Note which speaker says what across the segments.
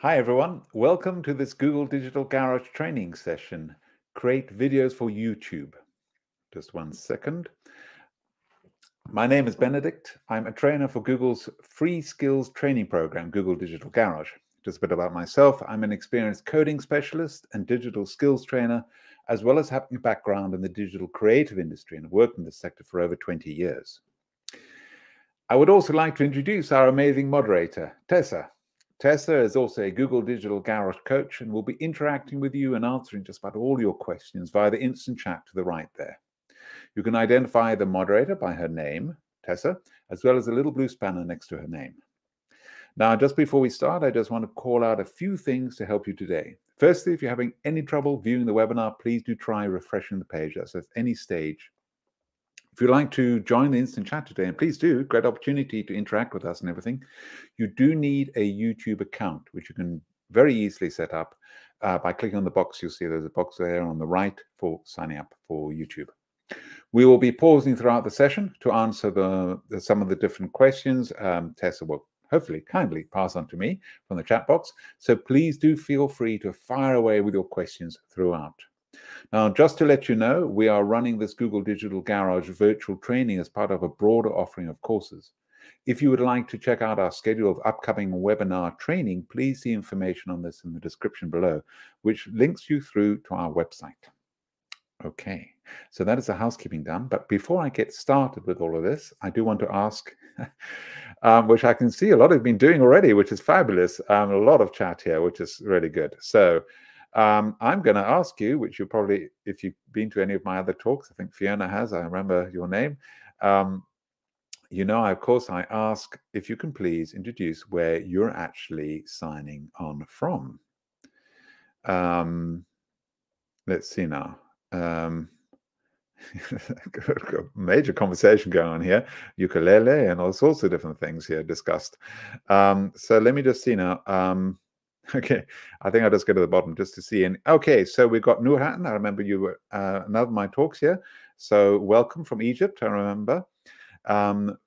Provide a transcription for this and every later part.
Speaker 1: Hi, everyone. Welcome to this Google Digital Garage training session. Create videos for YouTube. Just one second. My name is Benedict. I'm a trainer for Google's free skills training program, Google Digital Garage. Just a bit about myself. I'm an experienced coding specialist and digital skills trainer, as well as having a background in the digital creative industry and worked in this sector for over 20 years. I would also like to introduce our amazing moderator, Tessa. Tessa is also a Google Digital Garage coach and will be interacting with you and answering just about all your questions via the instant chat to the right there. You can identify the moderator by her name, Tessa, as well as a little blue spanner next to her name. Now, just before we start, I just want to call out a few things to help you today. Firstly, if you're having any trouble viewing the webinar, please do try refreshing the page. That's at any stage if you'd like to join the instant chat today, and please do, great opportunity to interact with us and everything, you do need a YouTube account, which you can very easily set up uh, by clicking on the box. You'll see there's a box there on the right for signing up for YouTube. We will be pausing throughout the session to answer the, the some of the different questions. Um, Tessa will hopefully kindly pass on to me from the chat box. So please do feel free to fire away with your questions throughout. Now, just to let you know, we are running this Google Digital Garage virtual training as part of a broader offering of courses. If you would like to check out our schedule of upcoming webinar training, please see information on this in the description below, which links you through to our website. Okay, so that is the housekeeping done. But before I get started with all of this, I do want to ask, um, which I can see a lot of been doing already, which is fabulous. Um, a lot of chat here, which is really good. So um, I'm going to ask you, which you probably, if you've been to any of my other talks, I think Fiona has, I remember your name. Um, you know, of course, I ask if you can please introduce where you're actually signing on from. Um, let's see now. Um, major conversation going on here ukulele and all sorts of different things here discussed um, so let me just see now um, Okay, I think I'll just go to the bottom just to see. And okay, so we've got Nurhan. I remember you were uh, another of my talks here. So welcome from Egypt. I remember. Um,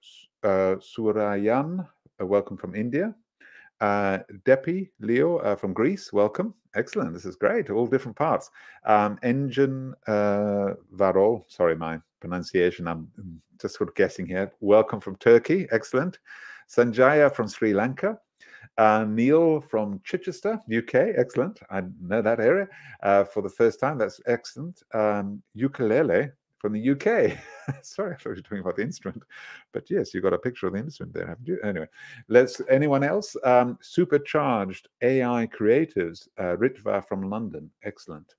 Speaker 1: uh, Surayan, uh, welcome from India. Uh, Depi Leo uh, from Greece, welcome. Excellent. This is great. All different parts. Um, Engin uh, Varol, sorry, my pronunciation. I'm just sort of guessing here. Welcome from Turkey. Excellent. Sanjaya from Sri Lanka. Uh, Neil from Chichester, UK, excellent. I know that area uh, for the first time. That's excellent. Um, ukulele from the UK. Sorry, I thought you were talking about the instrument, but yes, you got a picture of the instrument there, haven't you? Anyway, let's. Anyone else? Um, supercharged AI creatives, uh, Ritva from London, excellent.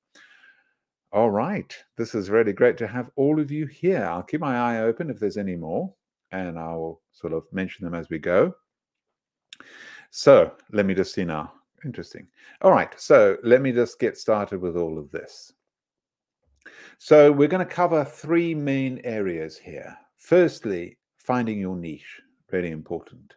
Speaker 1: All right, this is really great to have all of you here. I'll keep my eye open if there's any more, and I'll sort of mention them as we go. So let me just see now. Interesting. All right. So let me just get started with all of this. So we're going to cover three main areas here. Firstly, finding your niche, really important.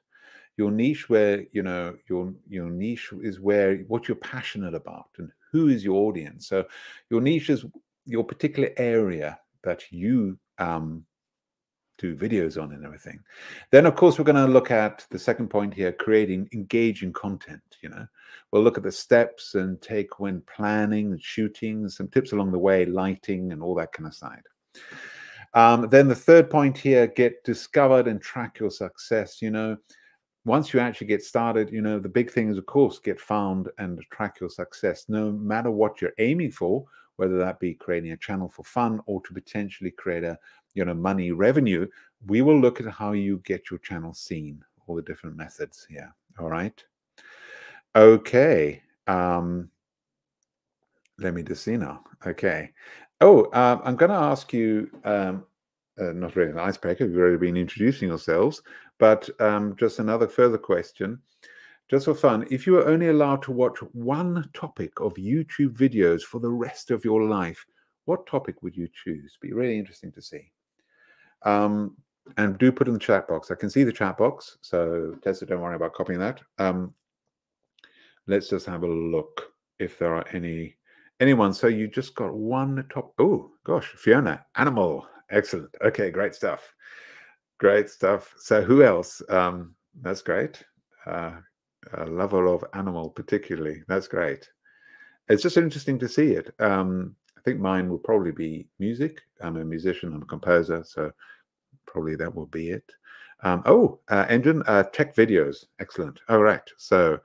Speaker 1: Your niche where, you know, your your niche is where what you're passionate about and who is your audience. So your niche is your particular area that you um, do videos on and everything. Then, of course, we're going to look at the second point here, creating engaging content. You know, we'll look at the steps and take when planning and shooting, some tips along the way, lighting and all that kind of side. Um, then the third point here, get discovered and track your success. You know, once you actually get started, you know, the big thing is, of course, get found and track your success, no matter what you're aiming for, whether that be creating a channel for fun or to potentially create a you know money revenue we will look at how you get your channel seen all the different methods here all right? Okay um let me just see now okay. Oh uh, i'm going to ask you um uh, not really an icebreaker you've already been introducing yourselves but um, just another further question. Just for fun if you were only allowed to watch one topic of youtube videos for the rest of your life what topic would you choose? Be really interesting to see um, and do put in the chat box. I can see the chat box, so Tessa, don't worry about copying that. Um, let's just have a look if there are any anyone. So you just got one top. Oh gosh, Fiona, animal, excellent. Okay, great stuff. Great stuff. So who else? Um, that's great. Uh, a lover of animal, particularly. That's great. It's just interesting to see it. Um, I think mine will probably be music. I'm a musician, I'm a composer, so probably that will be it. Um, oh, uh, Engin uh, tech videos, excellent. All right, so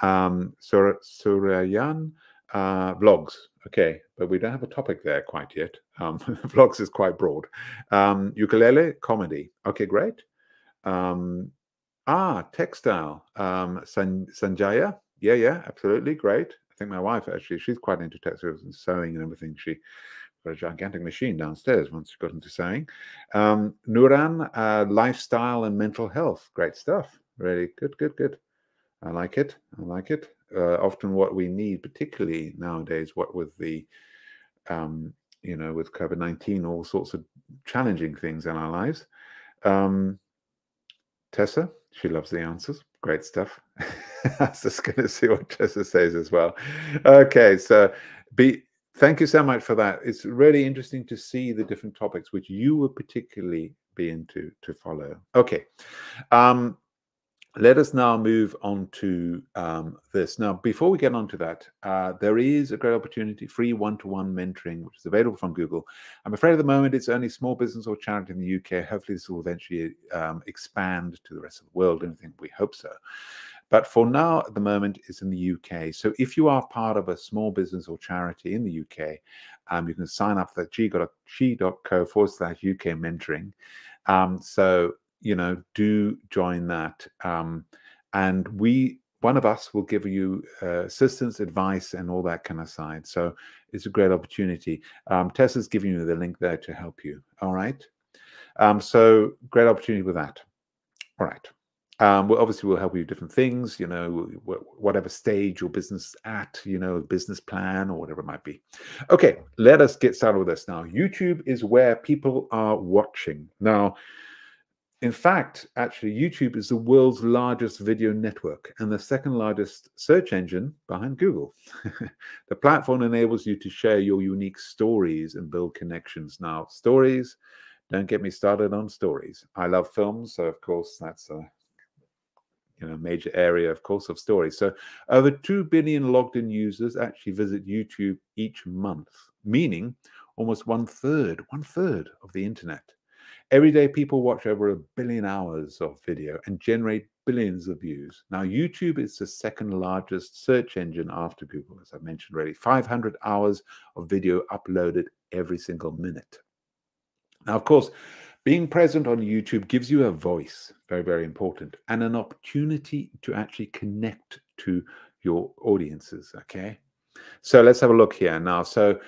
Speaker 1: um, Sur Surayan uh, vlogs. Okay, but we don't have a topic there quite yet. Um, vlogs is quite broad. Um, ukulele comedy. Okay, great. Um, ah, textile. Um, San Sanjaya. Yeah, yeah, absolutely great. I think my wife actually she's quite into textiles and sewing and everything. She got a gigantic machine downstairs once she got into sewing. Um, Nuran, uh, lifestyle and mental health. Great stuff. Really good, good, good. I like it. I like it. Uh, often what we need, particularly nowadays, what with the, um, you know, with COVID 19, all sorts of challenging things in our lives. Um, Tessa, she loves the answers. Great stuff. I was just going to see what Tessa says as well. Okay, so be thank you so much for that. It's really interesting to see the different topics which you would particularly be into to follow. Okay. Um, let us now move on to um, this. Now, before we get on to that, uh, there is a great opportunity, free one-to-one mentoring, which is available from Google. I'm afraid at the moment it's only small business or charity in the UK. Hopefully this will eventually um, expand to the rest of the world, and I think we hope so. But for now, at the moment, it's in the UK. So if you are part of a small business or charity in the UK, um, you can sign up for g.co forward slash UK mentoring. Um, so you know, do join that. Um, and we, one of us will give you uh, assistance, advice, and all that kind of side. So it's a great opportunity. Um, Tessa's giving you the link there to help you. All right. Um, so great opportunity with that. All right. Um, well, obviously, we'll help you with different things, you know, whatever stage your business at, you know, business plan or whatever it might be. Okay, let us get started with this now. YouTube is where people are watching. Now, in fact, actually, YouTube is the world's largest video network and the second largest search engine behind Google. the platform enables you to share your unique stories and build connections. Now, stories, don't get me started on stories. I love films, so of course, that's a you know major area, of course, of stories. So, over two billion logged in users actually visit YouTube each month, meaning almost one third, one third of the internet. Every day, people watch over a billion hours of video and generate billions of views. Now, YouTube is the second largest search engine after Google, as I mentioned already. 500 hours of video uploaded every single minute. Now, of course, being present on YouTube gives you a voice, very, very important, and an opportunity to actually connect to your audiences. Okay. So let's have a look here now. So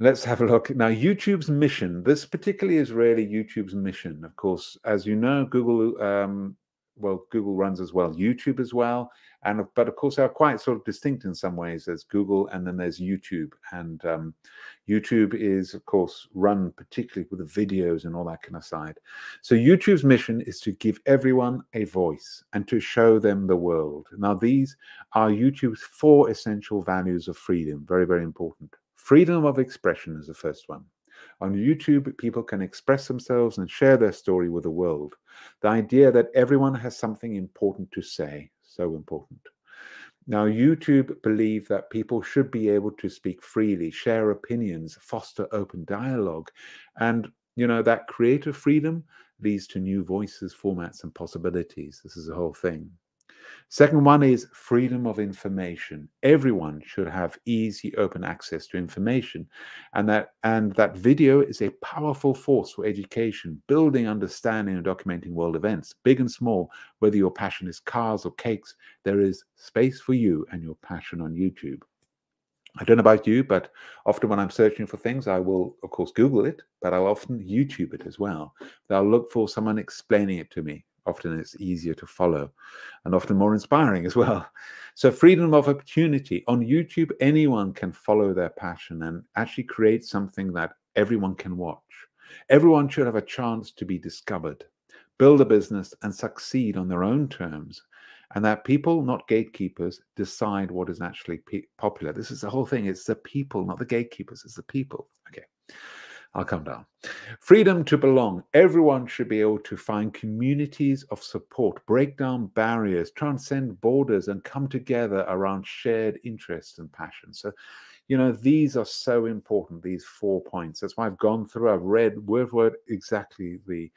Speaker 1: Let's have a look. Now, YouTube's mission, this particularly is really YouTube's mission. Of course, as you know, Google, um, well, Google runs as well, YouTube as well. And but of course, they are quite sort of distinct in some ways. There's Google and then there's YouTube. And um, YouTube is, of course, run particularly with the videos and all that kind of side. So YouTube's mission is to give everyone a voice and to show them the world. Now, these are YouTube's four essential values of freedom. Very, very important. Freedom of expression is the first one. On YouTube, people can express themselves and share their story with the world. The idea that everyone has something important to say, so important. Now, YouTube believe that people should be able to speak freely, share opinions, foster open dialogue, and you know that creative freedom leads to new voices, formats, and possibilities. This is the whole thing. Second one is freedom of information. Everyone should have easy, open access to information, and that and that video is a powerful force for education, building understanding and documenting world events, big and small. Whether your passion is cars or cakes, there is space for you and your passion on YouTube. I don't know about you, but often when I'm searching for things, I will, of course, Google it, but I'll often YouTube it as well. I'll look for someone explaining it to me often it's easier to follow and often more inspiring as well. So, freedom of opportunity on YouTube, anyone can follow their passion and actually create something that everyone can watch. Everyone should have a chance to be discovered, build a business, and succeed on their own terms. And that people, not gatekeepers, decide what is actually popular. This is the whole thing. It's the people, not the gatekeepers, it's the people. Okay. I'll come down. Freedom to belong. Everyone should be able to find communities of support, break down barriers, transcend borders, and come together around shared interests and passions. So, you know, these are so important, these four points. That's why I've gone through, I've read word for word exactly the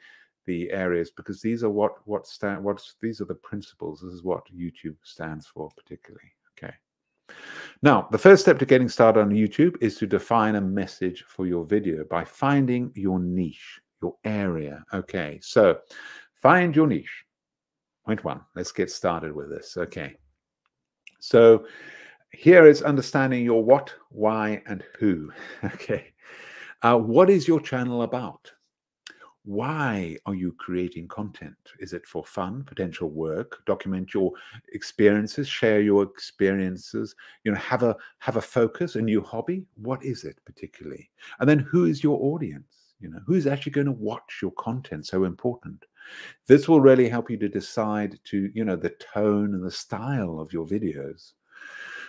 Speaker 1: the areas because these are what what stand what's these are the principles. This is what YouTube stands for particularly. Okay. Now, the first step to getting started on YouTube is to define a message for your video by finding your niche, your area. Okay, so find your niche. Point one, let's get started with this. Okay, so here is understanding your what, why, and who. Okay, uh, what is your channel about? Why are you creating content? Is it for fun potential work document your experiences share your experiences you know have a have a focus a new hobby? What is it particularly? And then who is your audience? You know who's actually going to watch your content so important? This will really help you to decide to you know the tone and the style of your videos.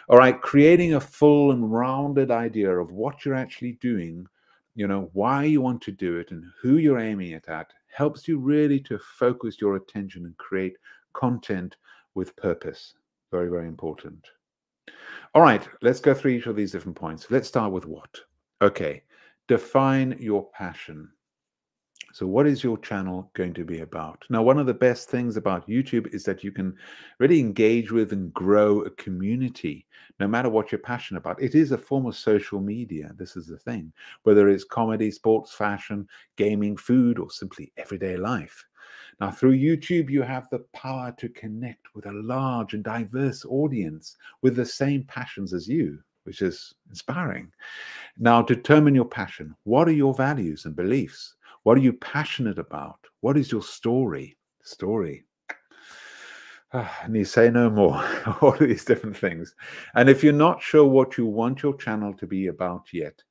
Speaker 1: All right creating a full and rounded idea of what you're actually doing you know why you want to do it and who you're aiming it at helps you really to focus your attention and create content with purpose. Very very important. All right let's go through each of these different points. Let's start with what? Okay define your passion so, what is your channel going to be about? Now, one of the best things about YouTube is that you can really engage with and grow a community, no matter what you're passionate about. It is a form of social media. This is the thing, whether it's comedy, sports, fashion, gaming, food, or simply everyday life. Now, through YouTube, you have the power to connect with a large and diverse audience with the same passions as you, which is inspiring. Now, determine your passion. What are your values and beliefs? What are you passionate about? What is your story? Story. And you say no more. All of these different things. And if you're not sure what you want your channel to be about yet,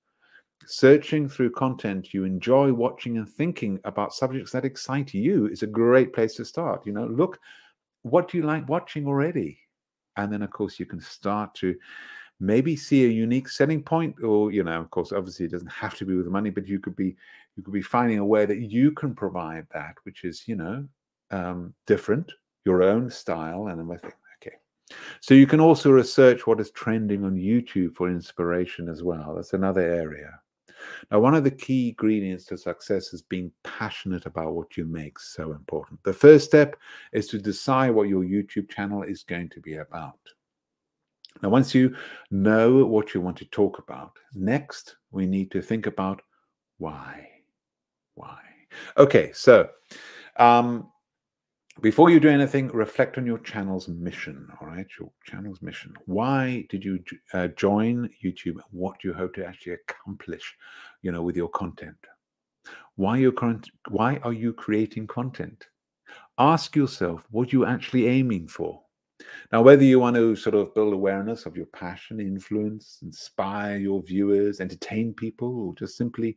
Speaker 1: searching through content you enjoy watching and thinking about subjects that excite you is a great place to start. You know, look, what do you like watching already? And then, of course, you can start to maybe see a unique selling point or you know of course obviously it doesn't have to be with money but you could be you could be finding a way that you can provide that which is you know um, different your own style and everything. Okay. So you can also research what is trending on youtube for inspiration as well. That's another area. Now one of the key ingredients to success is being passionate about what you make so important. The first step is to decide what your youtube channel is going to be about. Now, once you know what you want to talk about, next we need to think about why. Why? Okay, so um, before you do anything, reflect on your channel's mission. All right, your channel's mission. Why did you uh, join YouTube? What do you hope to actually accomplish, you know, with your content? Why you why are you creating content? Ask yourself what you're actually aiming for. Now, whether you want to sort of build awareness of your passion, influence, inspire your viewers, entertain people, or just simply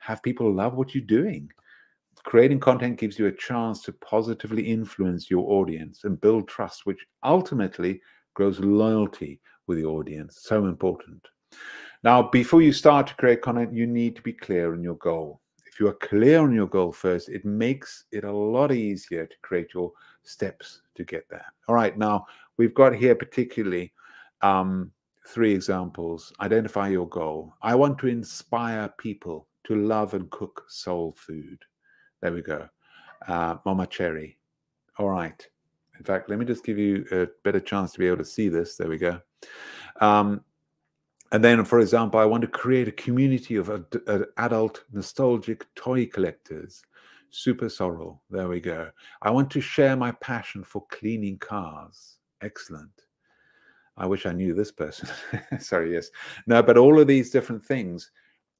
Speaker 1: have people love what you're doing, creating content gives you a chance to positively influence your audience and build trust, which ultimately grows loyalty with the audience. So important. Now, before you start to create content, you need to be clear on your goal. If you are clear on your goal first, it makes it a lot easier to create your steps to get there. All right, now we've got here particularly um, three examples. Identify your goal. I want to inspire people to love and cook soul food. There we go. Uh, Mama Cherry. All right. In fact, let me just give you a better chance to be able to see this. There we go. Um, and then, for example, I want to create a community of ad- ad- adult nostalgic toy collectors Super Sorrel. There we go. I want to share my passion for cleaning cars. Excellent. I wish I knew this person. Sorry, yes. No, but all of these different things,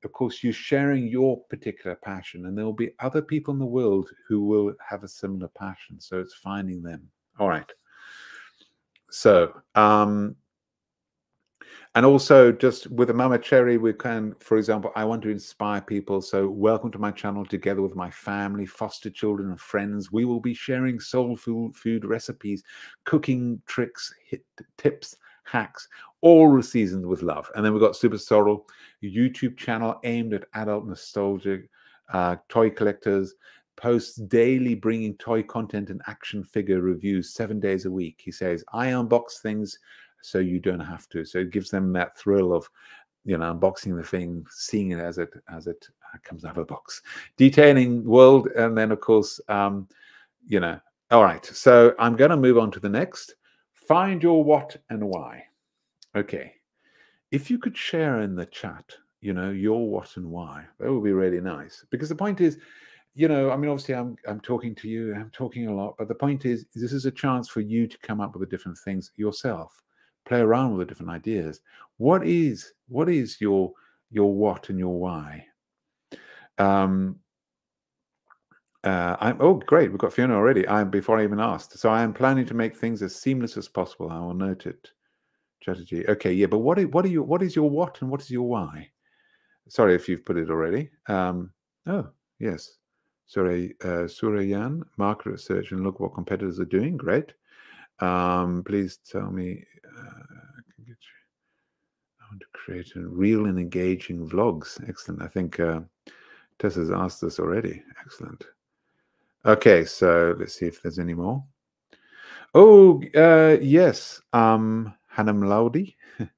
Speaker 1: of course, you're sharing your particular passion, and there will be other people in the world who will have a similar passion. So it's finding them. All right. So, um, and also just with a mama cherry we can for example i want to inspire people so welcome to my channel together with my family foster children and friends we will be sharing soul food food recipes cooking tricks hit tips hacks all seasoned with love. And then we've got Super Sorrel, YouTube channel aimed at adult nostalgic uh, toy collectors, posts daily bringing toy content and action figure reviews seven days a week. He says, I unbox things so you don't have to. So it gives them that thrill of, you know, unboxing the thing, seeing it as it as it uh, comes out of the box, detailing world, and then of course, um, you know. All right, so I'm going to move on to the next. Find your what and why. Okay, if you could share in the chat, you know, your what and why, that would be really nice. Because the point is, you know, I mean, obviously, I'm I'm talking to you, I'm talking a lot, but the point is, this is a chance for you to come up with the different things yourself, play around with the different ideas. What is what is your your what and your why? Um, uh, I'm oh great, we've got Fiona already. I'm before I even asked. So I am planning to make things as seamless as possible. I will note it. Strategy. Okay, yeah, but what is what are you what is your what and what is your why? Sorry if you've put it already. Um, oh yes. Sorry, uh, Surayan, market research and look what competitors are doing. Great. Um, please tell me. Uh. I want to create a real and engaging vlogs. Excellent. I think uh, Tessa's asked this already. Excellent. Okay, so let's see if there's any more. Oh, uh, yes. Um, Hanam Laudi.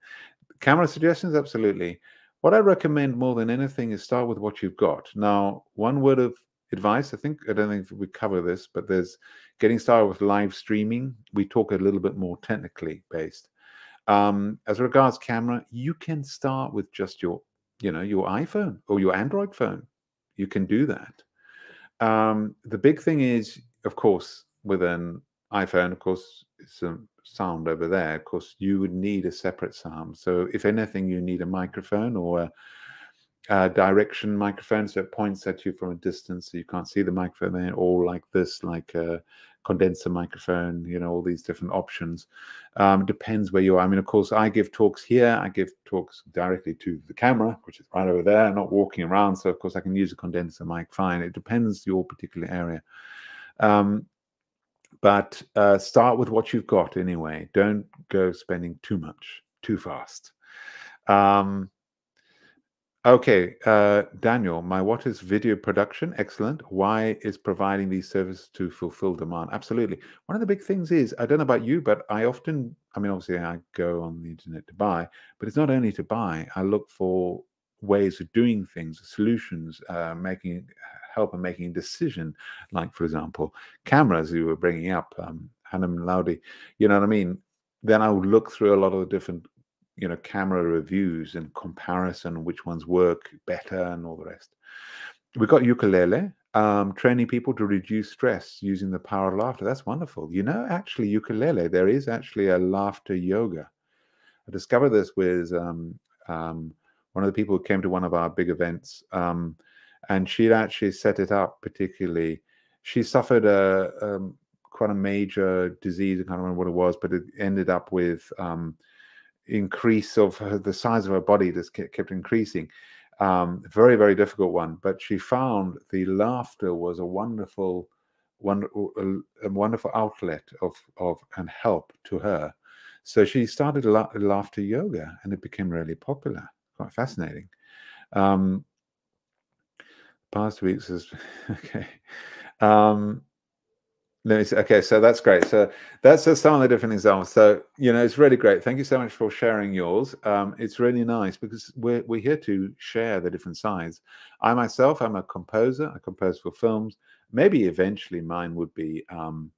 Speaker 1: Camera suggestions? Absolutely. What I recommend more than anything is start with what you've got. Now, one word of advice, I think, I don't think we cover this, but there's getting started with live streaming. We talk a little bit more technically based. Um, as regards camera, you can start with just your, you know, your iPhone or your Android phone. You can do that. Um, the big thing is, of course, with an iPhone, of course, it's a sound over there. Of course, you would need a separate sound. So, if anything, you need a microphone or a, a direction microphone, so it points at you from a distance, so you can't see the microphone there, or like this, like a condenser microphone. You know, all these different options. Um, depends where you are. I mean, of course, I give talks here. I give talks directly to the camera, which is right over there, not walking around. So, of course, I can use a condenser mic fine. It depends your particular area. Um, but uh, start with what you've got anyway. Don't go spending too much too fast. Um, okay, uh, Daniel, my what is video production? Excellent. Why is providing these services to fulfill demand? Absolutely. One of the big things is I don't know about you, but I often, I mean, obviously, I go on the internet to buy, but it's not only to buy. I look for ways of doing things, solutions, uh, making help in making a decision. Like, for example, cameras you were bringing up, um, Hannum Laudi, you know what I mean? Then I would look through a lot of the different, you know, camera reviews and comparison, which ones work better and all the rest. We got ukulele, um, training people to reduce stress using the power of laughter. That's wonderful. You know, actually, ukulele, there is actually a laughter yoga. I discovered this with um, um, one of the people who came to one of our big events. Um, and she'd actually set it up particularly. She suffered a um, quite a major disease. I can't remember what it was, but it ended up with um, increase of her, the size of her body just kept increasing. Um, very very difficult one, but she found the laughter was a wonderful, wonderful, a wonderful outlet of of and help to her. So she started la- laughter yoga, and it became really popular. Quite fascinating. Um, past weeks is okay. Um, let me see. Okay, so that's great. So that's just some of the different examples. So you know, it's really great. Thank you so much for sharing yours. Um, it's really nice because we're we're here to share the different sides. I myself, I'm a composer. I compose for films. Maybe eventually mine would be, um,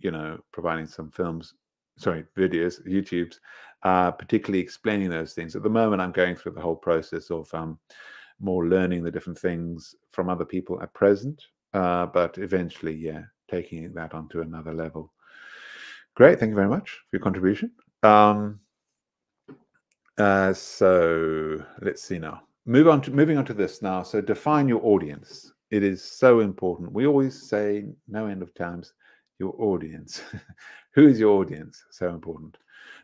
Speaker 1: you know, providing some films, sorry, videos, YouTube's, uh, particularly explaining those things. At the moment, I'm going through the whole process of um, more learning the different things from other people at present. Uh, but eventually, yeah, taking that onto another level. Great, thank you very much for your contribution. Um, uh, so let's see now. Move on to moving on to this now. So define your audience. It is so important. We always say no end of times your audience. Who is your audience? So important.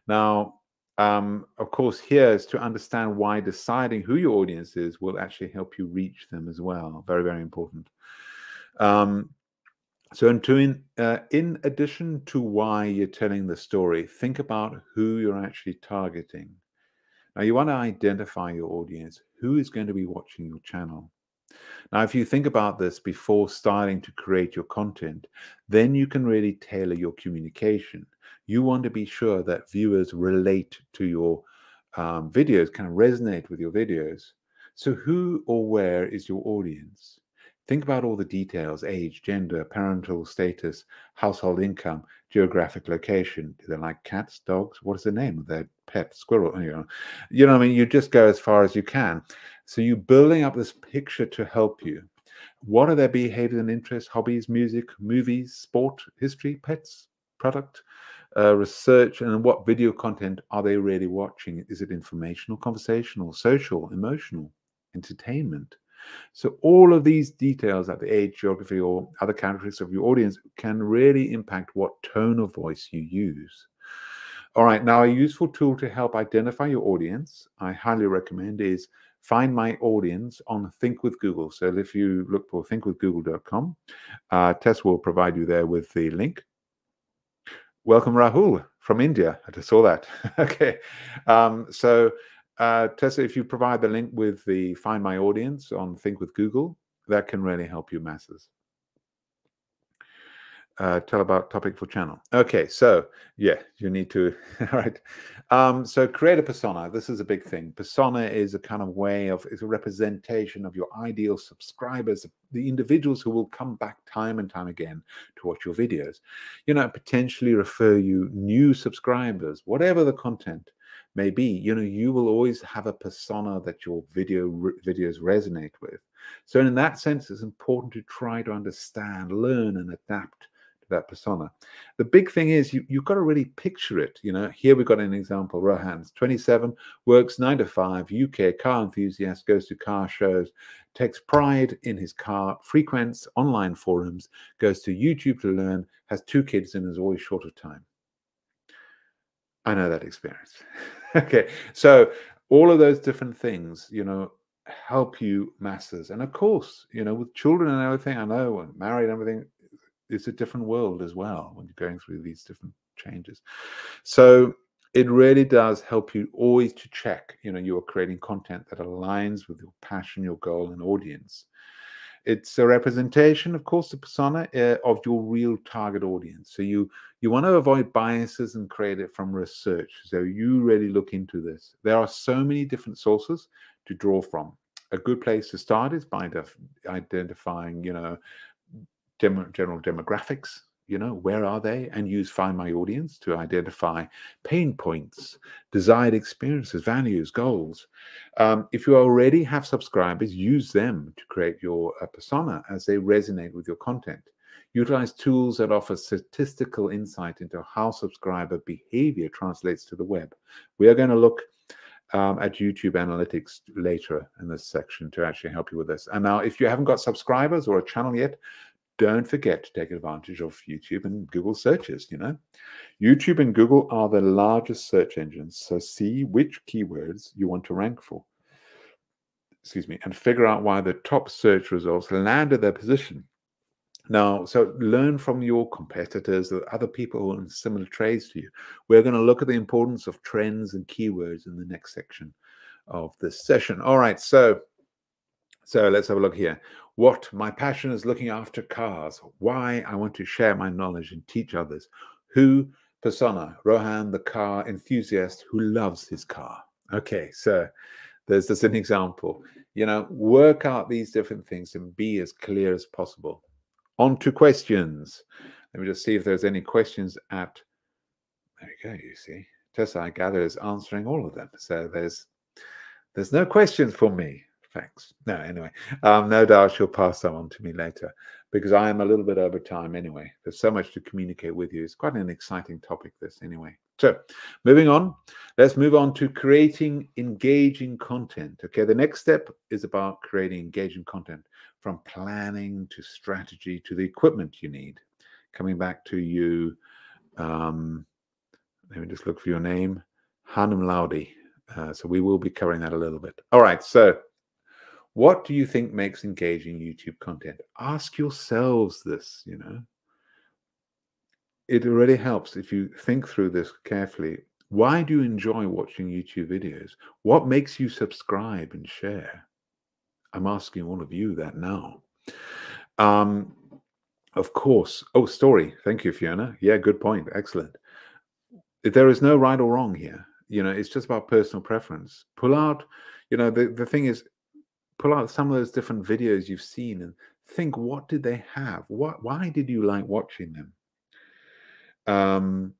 Speaker 1: Now, um, of course, here is to understand why deciding who your audience is will actually help you reach them as well. Very, very important. Um, So, in, uh, in addition to why you're telling the story, think about who you're actually targeting. Now, you want to identify your audience. Who is going to be watching your channel? Now, if you think about this before starting to create your content, then you can really tailor your communication. You want to be sure that viewers relate to your um, videos, kind of resonate with your videos. So, who or where is your audience? Think about all the details age, gender, parental status, household income, geographic location. Do they like cats, dogs? What is the name of their pet? Squirrel? You know, you know what I mean? You just go as far as you can. So you're building up this picture to help you. What are their behaviors and interests, hobbies, music, movies, sport, history, pets, product, uh, research, and what video content are they really watching? Is it informational, conversational, social, emotional, entertainment? So all of these details at the age, geography, or other characteristics of your audience can really impact what tone of voice you use. All right, now a useful tool to help identify your audience, I highly recommend is Find My Audience on Think with Google. So if you look for thinkwithgoogle.com, uh, Tess will provide you there with the link. Welcome, Rahul from India. I just saw that. okay. Um, so uh, Tessa, if you provide the link with the Find My Audience on Think with Google, that can really help you masses. Uh, tell about topic for channel. Okay, so yeah, you need to. all right. Um, so create a persona. This is a big thing. Persona is a kind of way of it's a representation of your ideal subscribers, the individuals who will come back time and time again to watch your videos. You know, potentially refer you new subscribers, whatever the content may be you know you will always have a persona that your video videos resonate with so in that sense it's important to try to understand learn and adapt that persona the big thing is you, you've got to really picture it you know here we've got an example rohan's 27 works 9 to 5 uk car enthusiast goes to car shows takes pride in his car frequents online forums goes to youtube to learn has two kids and is always short of time I know that experience. okay. So all of those different things, you know, help you masters. And of course, you know, with children and everything, I know, and married and everything, it's a different world as well when you're going through these different changes. So it really does help you always to check, you know, you're creating content that aligns with your passion, your goal, and audience. It's a representation, of course, the persona uh, of your real target audience. So you you want to avoid biases and create it from research. So you really look into this. There are so many different sources to draw from. A good place to start is by identifying, you know, general demographics you know where are they? And use find my audience to identify pain points desired experiences values goals. Um, if you already have subscribers use them to create your uh, persona as they resonate with your content. Utilize tools that offer statistical insight into how subscriber behavior translates to the web. We are going to look um, at YouTube Analytics later in this section to actually help you with this. And now, if you haven't got subscribers or a channel yet, don't forget to take advantage of YouTube and Google searches. You know, YouTube and Google are the largest search engines. So see which keywords you want to rank for. Excuse me, and figure out why the top search results landed their position. Now, so learn from your competitors or other people in similar trades to you. We're going to look at the importance of trends and keywords in the next section of this session. All right, so so let's have a look here. What my passion is looking after cars. Why I want to share my knowledge and teach others. Who persona? Rohan, the car enthusiast who loves his car. Okay, so there's just an example. You know, work out these different things and be as clear as possible. On to questions. Let me just see if there's any questions at. There we go. You see, Tessa, I gather, is answering all of them. So there's there's no questions for me thanks. No, anyway, um, no doubt she'll pass that on to me later because I am a little bit over time anyway. There's so much to communicate with you. It's quite an exciting topic, this anyway. So, moving on, let's move on to creating engaging content. Okay, the next step is about creating engaging content from planning to strategy to the equipment you need. Coming back to you, um, let me just look for your name, Hanum Laudi. Uh, so we will be covering that a little bit. All right, so what do you think makes engaging YouTube content? Ask yourselves this, you know. it really helps if you think through this carefully. Why do you enjoy watching YouTube videos? What makes you subscribe and share? I'm asking all of you that now. Um, of course. Oh, story. Thank you, Fiona. Yeah, good point. Excellent. There is no right or wrong here. You know, it's just about personal preference. Pull out, you know, the, the thing is, pull out some of those different videos you've seen and think, what did they have? What, why did you like watching them? Um,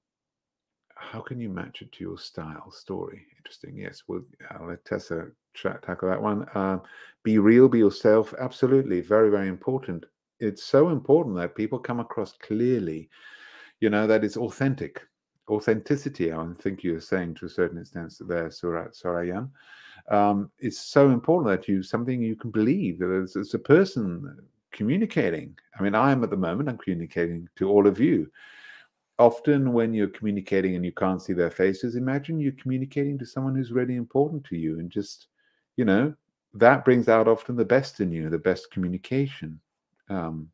Speaker 1: how can you match it to your style story? Interesting. Yes, well, I'll let Tessa tackle that one. Uh, be real, be yourself. Absolutely, very, very important. It's so important that people come across clearly. You know that it's authentic. Authenticity, I think you're saying to a certain extent there, surat Surayan. Um, it's so important that you something you can believe that it's, it's a person communicating. I mean, I am at the moment. I'm communicating to all of you often when you're communicating and you can't see their faces imagine you're communicating to someone who's really important to you and just you know that brings out often the best in you the best communication um,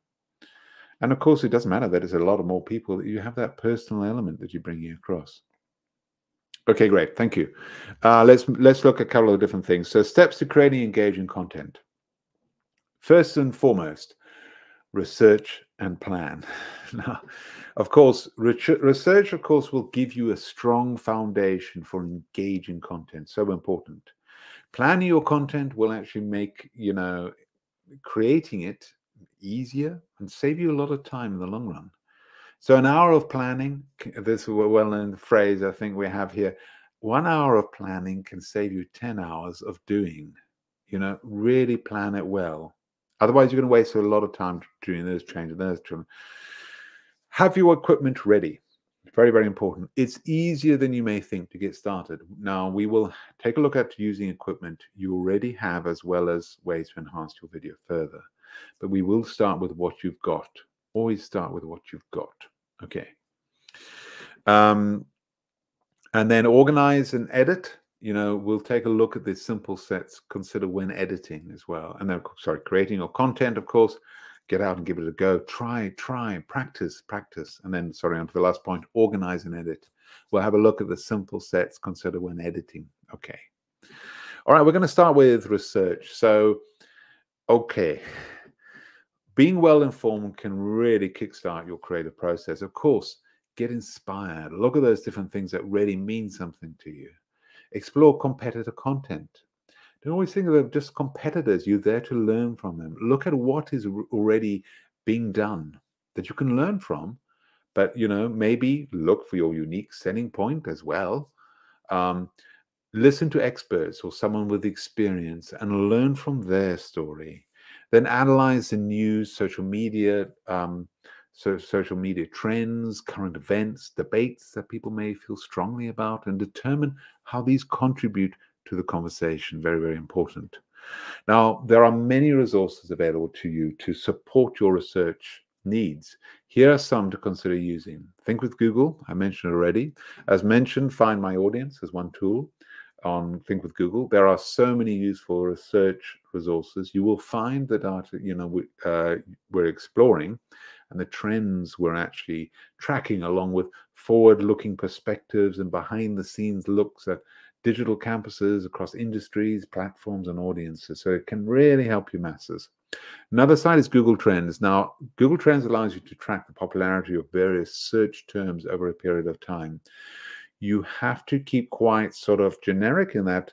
Speaker 1: and of course it doesn't matter that it's a lot of more people that you have that personal element that you're bringing across okay great thank you uh, let's let's look at a couple of different things so steps to creating engaging content first and foremost research and plan now of course, research, of course, will give you a strong foundation for engaging content. So important. Planning your content will actually make, you know, creating it easier and save you a lot of time in the long run. So an hour of planning, this well-known phrase I think we have here. One hour of planning can save you 10 hours of doing. You know, really plan it well. Otherwise, you're going to waste a lot of time doing those changes, those changes. Have your equipment ready. Very, very important. It's easier than you may think to get started. Now, we will take a look at using equipment you already have as well as ways to enhance your video further. But we will start with what you've got. Always start with what you've got. Okay. Um, and then organize and edit. You know, we'll take a look at the simple sets, consider when editing as well. And then, sorry, creating your content, of course get out and give it a go. Try, try, practice, practice. And then, sorry, on to the last point, organize and edit. We'll have a look at the simple sets consider when editing. Okay. All right, we're going to start with research. So, okay. Being well informed can really kickstart your creative process. Of course, get inspired. Look at those different things that really mean something to you. Explore competitor content. Don't always think of them just competitors. You're there to learn from them. Look at what is already being done that you can learn from. But you know, maybe look for your unique selling point as well. Um, listen to experts or someone with experience and learn from their story. Then analyze the news, social media, um, so social media trends, current events, debates that people may feel strongly about, and determine how these contribute to the conversation. Very, very important. Now, there are many resources available to you to support your research needs. Here are some to consider using. Think with Google, I mentioned already. As mentioned, Find My Audience as one tool on Think with Google. There are so many useful research resources. You will find the data, you know, we, uh, we're exploring and the trends we're actually tracking along with forward-looking perspectives and behind-the-scenes looks at digital campuses across industries, platforms, and audiences. So it can really help you masses. Another side is Google Trends. Now, Google Trends allows you to track the popularity of various search terms over a period of time. You have to keep quite sort of generic in that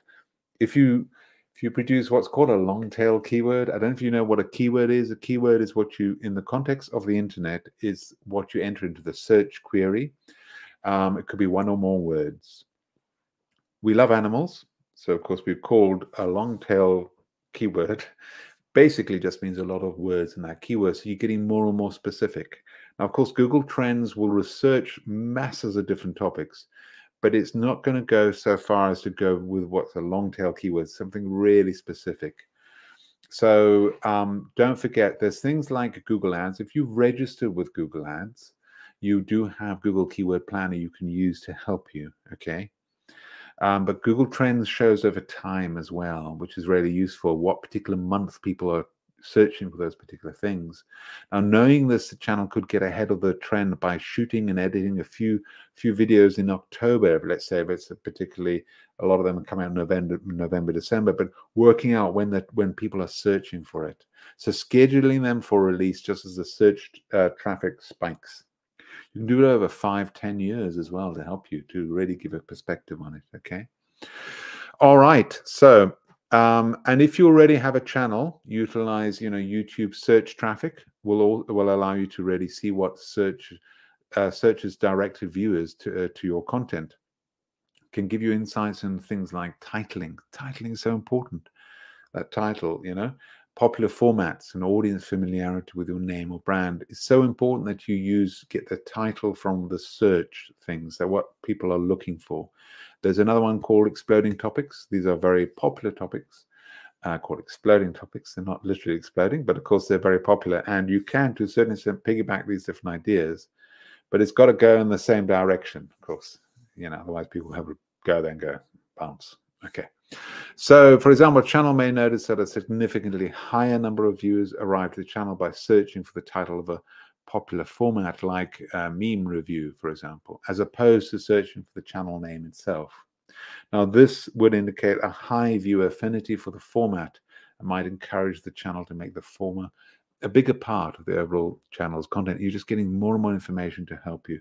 Speaker 1: if you if you produce what's called a long tail keyword, I don't know if you know what a keyword is. A keyword is what you, in the context of the internet, is what you enter into the search query. Um, it could be one or more words we love animals. So, of course, we've called a long tail keyword basically just means a lot of words in that keyword. So you're getting more and more specific. Now, of course, Google Trends will research masses of different topics, but it's not going to go so far as to go with what's a long tail keyword, something really specific. So um, don't forget, there's things like Google Ads. If you've registered with Google Ads, you do have Google Keyword Planner you can use to help you. Okay. Um, but Google Trends shows over time as well, which is really useful what particular month people are searching for those particular things. Now, knowing this, the channel could get ahead of the trend by shooting and editing a few few videos in October. Let's say if it's particularly a lot of them come out in November, November, December, but working out when that when people are searching for it. So scheduling them for release just as the search uh, traffic spikes. You can do it over five, ten years as well to help you to really give a perspective on it. Okay. All right. So um, and if you already have a channel, utilize you know YouTube search traffic will all, will allow you to really see what search uh, searches directed viewers to uh, to your content. Can give you insights in things like titling. Titling is so important. That title, you know, popular formats and audience familiarity with your name or brand is so important that you use get the title from the search things that what people are looking for. There's another one called exploding topics. These are very popular topics uh, called exploding topics. They're not literally exploding but of course they're very popular and you can to a certain extent piggyback these different ideas but it's got to go in the same direction of course. You know otherwise people have to go there and go bounce. Okay so, for example, a channel may notice that a significantly higher number of viewers arrive to the channel by searching for the title of a popular format like meme review, for example, as opposed to searching for the channel name itself. Now, this would indicate a high viewer affinity for the format and might encourage the channel to make the former a bigger part of the overall channel's content. You're just getting more and more information to help you.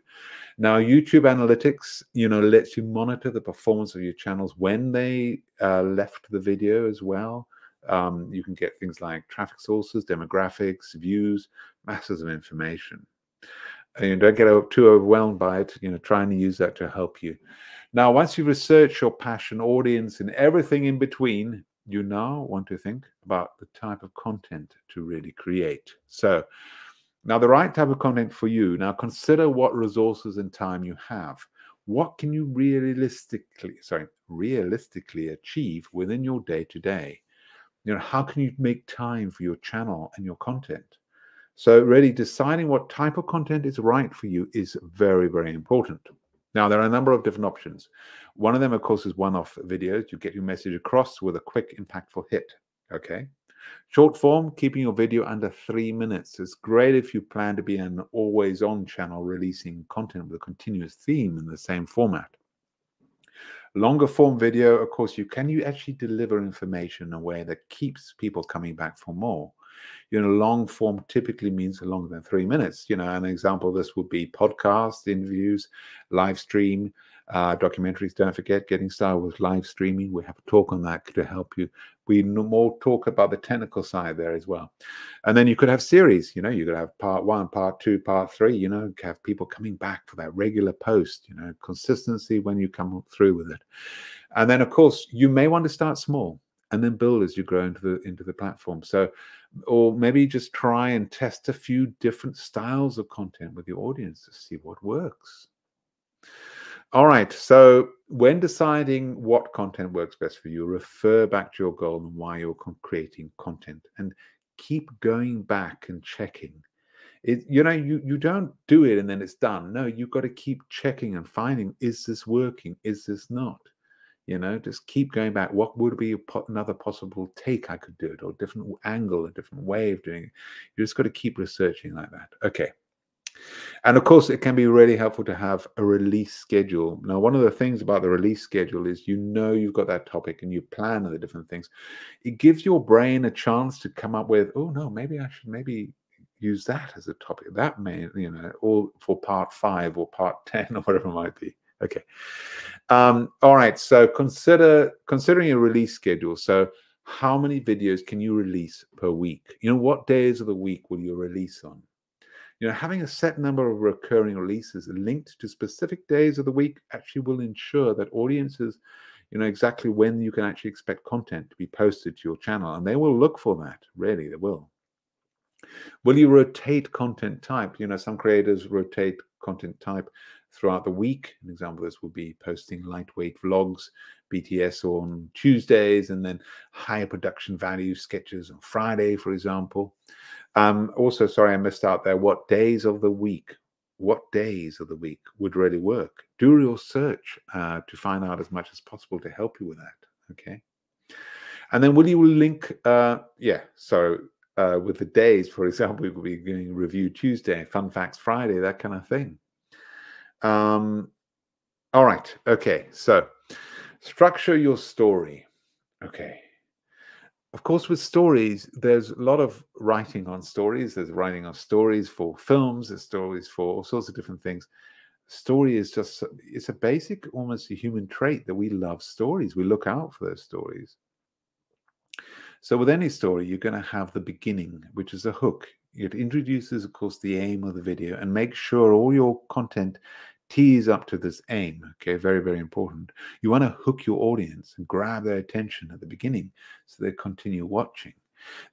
Speaker 1: Now, YouTube Analytics, you know, lets you monitor the performance of your channels when they uh, left the video as well. Um, you can get things like traffic sources, demographics, views, masses of information. And you don't get too overwhelmed by it. You know, trying to use that to help you. Now, once you've researched your passion, audience, and everything in between, you now want to think about the type of content to really create. So, now the right type of content for you. Now, consider what resources and time you have. What can you realistically, sorry, realistically achieve within your day to day? You know, how can you make time for your channel and your content? So, really deciding what type of content is right for you is very, very important. Now, there are a number of different options. One of them, of course, is one-off videos. You get your message across with a quick, impactful hit. Okay. Short form, keeping your video under three minutes. It's great if you plan to be an always-on channel releasing content with a continuous theme in the same format. Longer form video, of course, you can you actually deliver information in a way that keeps people coming back for more you know, long form typically means longer than three minutes. You know, an example of this would be podcasts interviews, live stream, uh, documentaries. Don't forget, getting started with live streaming. We have a talk on that to help you. We more talk about the technical side there as well. And then you could have series. You know, you could have part one, part two, part three. You know, have people coming back for that regular post. You know, consistency when you come through with it. And then, of course, you may want to start small and then build as you grow into the into the platform. So or maybe just try and test a few different styles of content with your audience to see what works. All right. So when deciding what content works best for you, refer back to your goal and why you're creating content and keep going back and checking. It, you know, you, you don't do it and then it's done. No, you've got to keep checking and finding, is this working? Is this not? You know just keep going back. What would be another possible take i could do it or different angle a different way of doing it? You just got to keep researching like that. Okay. And of course it can be really helpful to have a release schedule. Now one of the things about the release schedule is you know you've got that topic and you plan the different things. It gives your brain a chance to come up with oh no maybe i should maybe use that as a topic. That may you know all for part five or part 10 or whatever it might be Okay. Um, all right. So consider considering a release schedule. So how many videos can you release per week? You know, what days of the week will you release on? You know, having a set number of recurring releases linked to specific days of the week actually will ensure that audiences, you know, exactly when you can actually expect content to be posted to your channel. And they will look for that. Really, they will. Will you rotate content type? You know, some creators rotate content type throughout the week. An example of this would be posting lightweight vlogs, BTS on Tuesdays, and then higher production value sketches on Friday, for example. Um, also, sorry, I missed out there. What days of the week? What days of the week would really work? Do your search uh, to find out as much as possible to help you with that. Okay. And then will you link? Uh, yeah. So uh, with the days. For example, we could be doing review Tuesday, fun facts Friday, that kind of thing. Um, all right. Okay. So structure your story. Okay. Of course, with stories, there's a lot of writing on stories. There's writing on stories for films, there's stories for all sorts of different things. Story is just, it's a basic, almost a human trait that we love stories. We look out for those stories. So with any story, you're going to have the beginning, which is a hook. It introduces, of course, the aim of the video and make sure all your content tease up to this aim. Okay, very, very important. You want to hook your audience and grab their attention at the beginning so they continue watching.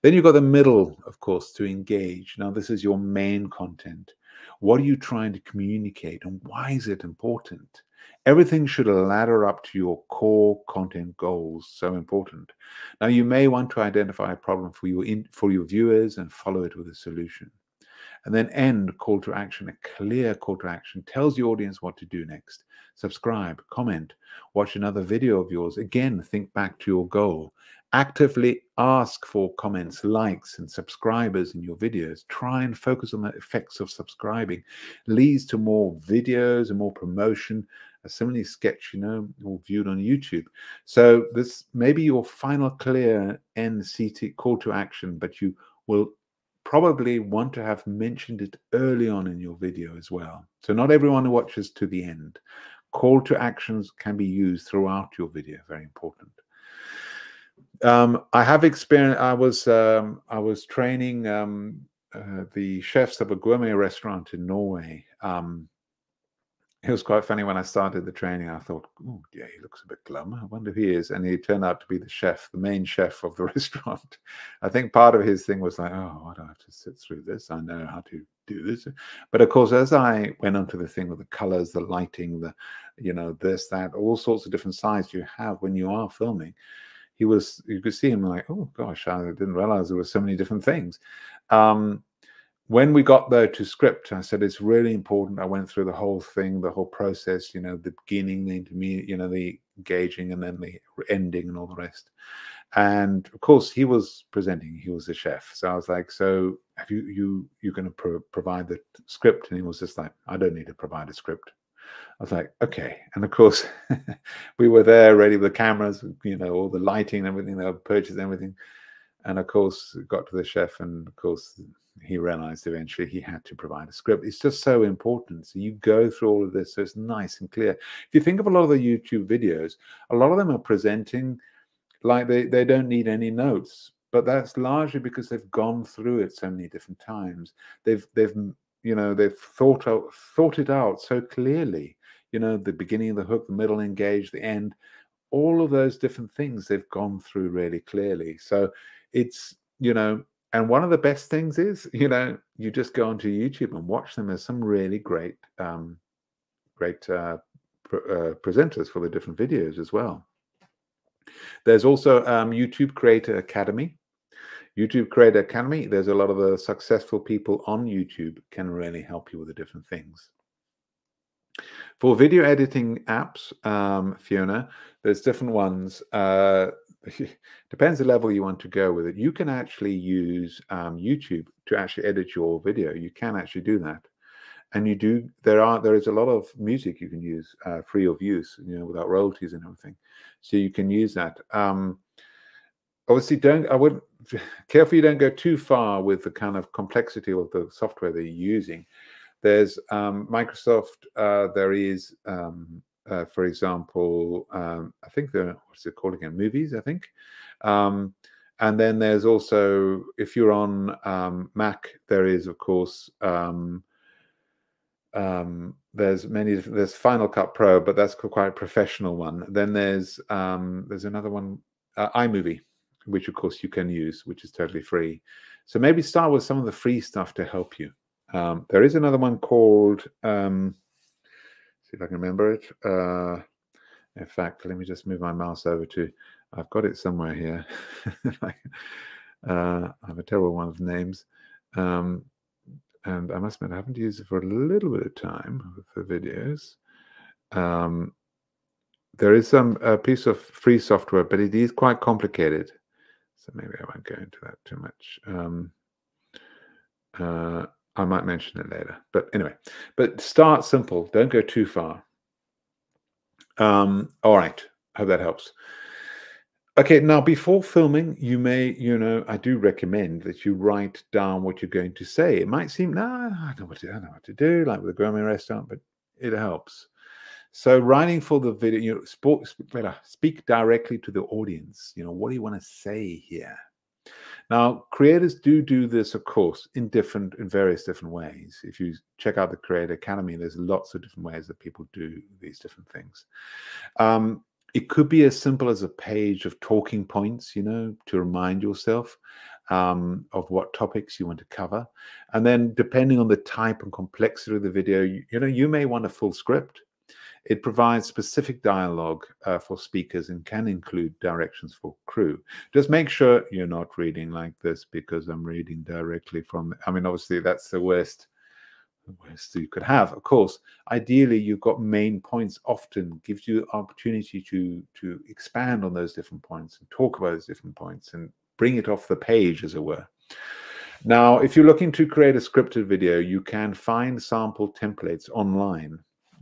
Speaker 1: Then you've got the middle, of course, to engage. Now, this is your main content. What are you trying to communicate and why is it important? Everything should ladder up to your core content goals. So important. Now, you may want to identify a problem for your in, for your viewers and follow it with a solution. And then end call to action, a clear call to action tells the audience what to do next. Subscribe, comment, watch another video of yours. Again, think back to your goal. Actively ask for comments, likes, and subscribers in your videos. Try and focus on the effects of subscribing. Leads to more videos and more promotion. A similarly sketch, you know, or viewed on YouTube. So this may be your final clear NCT call to action, but you will probably want to have mentioned it early on in your video as well. So not everyone who watches to the end. Call to actions can be used throughout your video. Very important. Um, I have experience. I was um, I was training um, uh, the chefs of a gourmet restaurant in Norway um, it was quite funny when I started the training. I thought, oh, yeah, he looks a bit glum. I wonder if he is. And he turned out to be the chef, the main chef of the restaurant. I think part of his thing was like, oh, I don't have to sit through this. I know how to do this. But of course, as I went on to the thing with the colors, the lighting, the, you know, this, that, all sorts of different sides you have when you are filming, he was, you could see him like, oh gosh, I didn't realize there were so many different things. Um, when we got there to script, I said it's really important. I went through the whole thing, the whole process, you know, the beginning, the intermediate, you know, the engaging, and then the ending, and all the rest. And of course, he was presenting. He was the chef. So I was like, "So, have you you you're going to pro provide the script?" And he was just like, "I don't need to provide a script." I was like, "Okay." And of course, we were there, ready with the cameras, you know, all the lighting and everything. They purchased everything. And of course, got to the chef, and of course, he realized eventually he had to provide a script. It's just so important. So you go through all of this, so it's nice and clear. If you think of a lot of the YouTube videos, a lot of them are presenting like they, they don't need any notes. But that's largely because they've gone through it so many different times. They've they've you know they've thought out thought it out so clearly. You know, the beginning, of the hook, the middle, engage, the end, all of those different things they've gone through really clearly. So it's you know and one of the best things is you know you just go onto youtube and watch them as some really great um, great uh, uh, presenters for the different videos as well. There's also um, youtube creator academy. Youtube creator academy there's a lot of the successful people on youtube can really help you with the different things. For video editing apps um, fiona there's different ones. Uh, depends the level you want to go with it. You can actually use um, YouTube to actually edit your video. You can actually do that, and you do. There are there is a lot of music you can use uh, free of use, you know, without royalties and everything. So you can use that. Um, obviously, don't I would careful you don't go too far with the kind of complexity of the software that you're using. There's um, Microsoft. Uh, there is um, uh, for example, um, I think the what's it called again? Movies, I think. Um, and then there's also, if you're on um, Mac, there is of course um, um, there's many. There's Final Cut Pro, but that's quite a professional one. Then there's um, there's another one, uh, iMovie, which of course you can use, which is totally free. So maybe start with some of the free stuff to help you. there is another one called see if I can remember it. Uh, in fact, let me just move my mouse over to, I've got it somewhere here. uh, I have a terrible one of names. Um, and I must admit, I haven't used it for a little bit of time for videos. Um, there is some a piece of free software, but it is quite complicated. So maybe I won't go into that too much. Um, uh, I might mention it later. But anyway, but start simple. Don't go too far. Um, all right. Hope that helps. Okay, now before filming, you may, you know, I do recommend that you write down what you're going to say. It might seem, no, I don't know what to, I know what to do, like with a gourmet restaurant, but it helps. So writing for the video, you know, speak directly to the audience. You know, what do you want to say here? Now, creators do do this, of course, in different, in various different ways. If you check out the Creator Academy, there's lots of different ways that people do these different things. Um, it could be as simple as a page of talking points, you know, to remind yourself um, of what topics you want to cover. And then depending on the type and complexity of the video, you, you know, you may want a full script it provides specific dialogue uh, for speakers and can include directions for crew. Just make sure you're not reading like this because I'm reading directly from, I mean, obviously that's the worst, the worst you could have. Of course, ideally you've got main points often gives you opportunity to, to expand on those different points and talk about those different points and bring it off the page as it were. Now, if you're looking to create a scripted video, you can find sample templates online.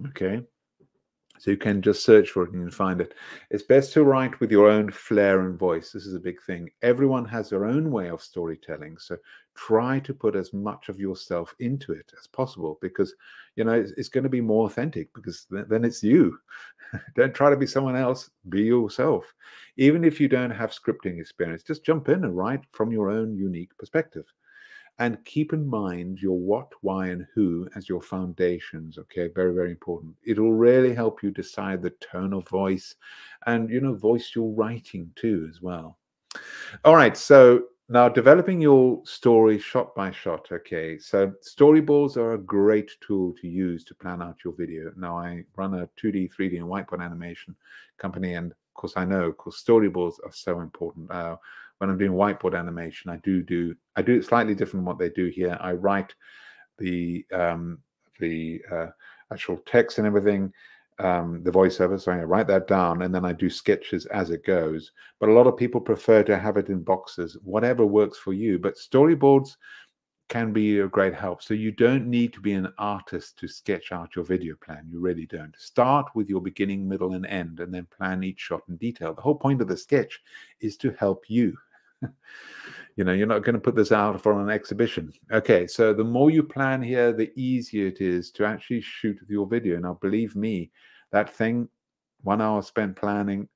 Speaker 1: Okay. So you can just search for it and you can find it. It's best to write with your own flair and voice. This is a big thing. Everyone has their own way of storytelling. So try to put as much of yourself into it as possible because, you know, it's, it's going to be more authentic because th then it's you. don't try to be someone else. Be yourself. Even if you don't have scripting experience, just jump in and write from your own unique perspective and keep in mind your what, why, and who as your foundations. Okay, very, very important. It'll really help you decide the tone of voice and, you know, voice your writing too, as well. All right, so now developing your story shot by shot. Okay, so storyboards are a great tool to use to plan out your video. Now, I run a 2D, 3D, and whiteboard animation company, and of course, I know, of course, storyboards are so important. Uh, when I'm doing whiteboard animation, I do do I do it slightly different from what they do here. I write the um, the uh, actual text and everything, um, the voiceover. So I write that down and then I do sketches as it goes. But a lot of people prefer to have it in boxes. Whatever works for you. But storyboards can be a great help. So you don't need to be an artist to sketch out your video plan. You really don't. Start with your beginning, middle, and end, and then plan each shot in detail. The whole point of the sketch is to help you you know, you're not going to put this out for an exhibition. Okay, so the more you plan here, the easier it is to actually shoot your video. Now, believe me, that thing, one hour spent planning,